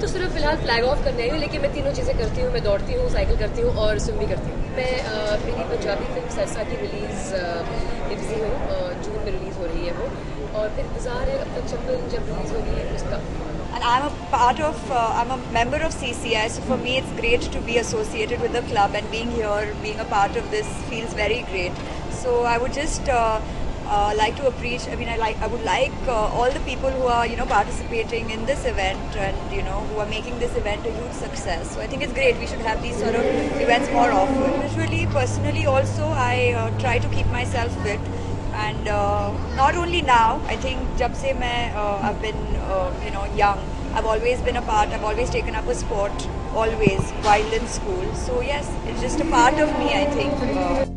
फ़िलहाल flag of करने आई हूँ लेकिन मैं तीनों चीज़ें करती हूँ मैं दौड़ती हूँ साइकिल करती हूँ और स्विम भी करती हूँ मैं अ, मेरी पंजाबी फ़िल्म सरसा की रिलीज़ में बिज़ी हूँ जून में रिलीज़ हो रही है वो और फिर इंतज़ार है अब तक चप्पल जब रिलीज़ होगी उसका And I'm a part of, uh, I'm a member of CCI, so for me it's great to be associated with the club and being here, being a part of this feels very great. So I would just uh, uh, like to appreciate, I mean, I like, I would like uh, all the people who are, you know, participating in this event and, you know, who are making this event a huge success. So I think it's great. We should have these sort of events more often. Usually, personally, also, I uh, try to keep myself fit. And uh, not only now, I think jab se main, uh, I've been, uh, you know, young. I've always been a part. I've always taken up a sport, always while in school. So yes, it's just a part of me. I think.